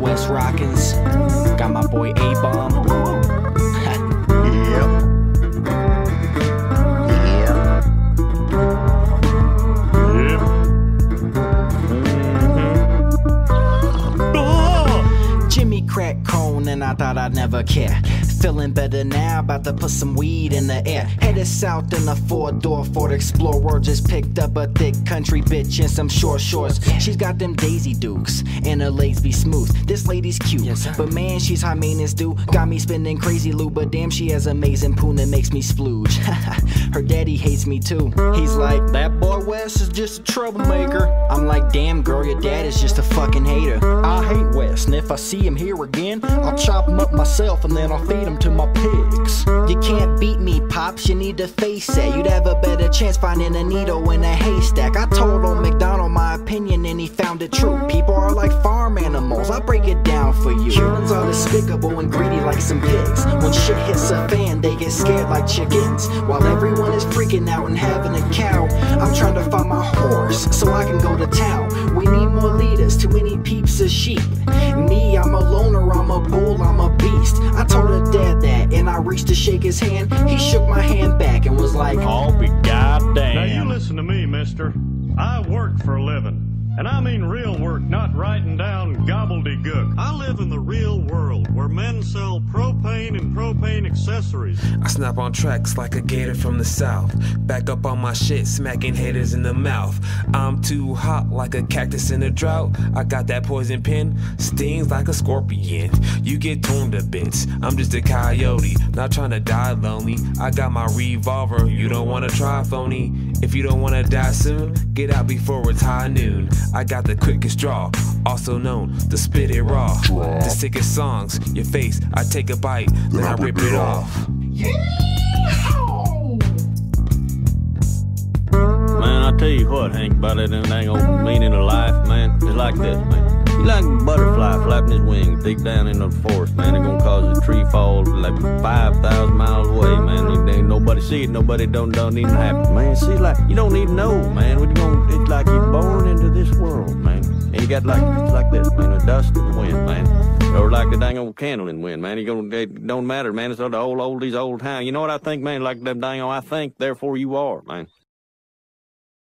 Wes Rawkins. Got my boy A Bomb. Yep. Jimmy crack cone, and I thought I'd never care. Feeling better now, about to put some weed in the air. Headed south in a four door Ford Explorer. Just picked up a thick country bitch in some short shorts. She's got them Daisy Dukes, and her legs be smooth. This lady's cute, but man, she's high maintenance, dude. Got me spending crazy loot, but damn, she has amazing poon that makes me splooge. her daddy hates me too. He's like, that boy Wes is just a troublemaker. I'm like, damn, girl, your dad is just a fucking hater. I hate Wes, and if I see him here again, I'll chop him up myself and then I'll feed him to my pigs. You can't beat me, Pops, you need to face it. You'd have a better chance finding a needle in a haystack. I told old McDonald my opinion and he found it true. People are like farm animals, I'll break it down for you. Humans are despicable and greedy like some pigs. When shit hits a fan, they get scared like chickens. While everyone is freaking out and having a cow, I'm trying to find my horse so I can go to town. We need more leaders, too many peeps of sheep. Me, I'm a loner, I'm a bull, to shake his hand. He shook my hand back and was like, I'll be goddamn. Now you listen to me, mister. I work for a living. And I mean real work, not writing down gobbledygook. I live in the real world where men sell propane and propane accessories. I snap on tracks like a gator from the south. Back up on my shit, smacking haters in the mouth. I'm too hot like a cactus in a drought. I got that poison pen, stings like a scorpion. You get torn to bits. I'm just a coyote, not trying to die lonely. I got my revolver, you don't wanna try phony. If you don't wanna die soon, get out before it's high noon. I got the quickest draw, also known to spit it raw. The sickest songs, your face, I take a bite, then I rip it off. Man, I tell you what, Hank, about that dang old meaning of life, man. It's like this, man. You like a butterfly flapping his wings deep down in the forest, man. It's gonna cause a tree fall like 5,000 see it, nobody don't, don't even happen, man. See, like, you don't even know, man. What you gonna, it's like you're born into this world, man. And you got like, it's like this, man. The dust and the wind, man. Or like the dang old candle in the wind, man. You gonna, it don't matter, man. It's all the old oldies, old time. You know what I think, man? Like them dang old, I think, therefore you are, man.